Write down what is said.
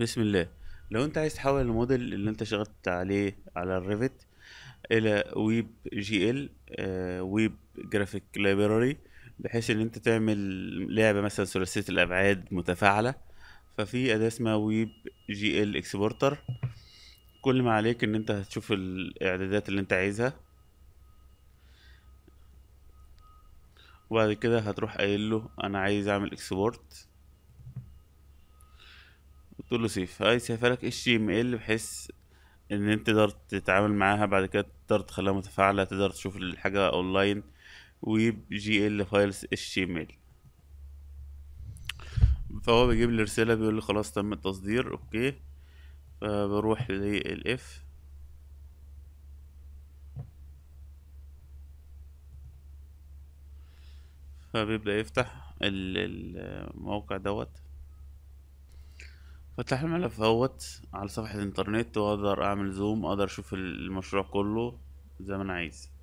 بسم الله. لو انت عايز تحول الموديل اللي انت اشتغلت عليه على ال Revit إلى WebGL Web Graphic Library بحيث إن انت تعمل لعبة مثلا ثلاثية الأبعاد متفاعلة ففي أداة اسمها WebGL Exporter. كل ما عليك إن انت هتشوف الإعدادات اللي انت عايزها. وبعد كده هتروح قايل له أنا عايز أعمل export وتقول له save هيسيفها لك HT بحيث إن أنت تقدر تتعامل معاها بعد كده تقدر تخليها متفاعلة تقدر تشوف الحاجة اونلاين ويب جي إل فايلز اتش تي إم إل. فهو بيجيب لي رسالة بيقول لي خلاص تم التصدير okay. فبروح للاف فبيبدأ يفتح ال- الموقع دوت. فتح الملف. اهوت على صفحة الانترنت واقدر أعمل زوم أقدر أشوف المشروع كله زي ما أنا عايز.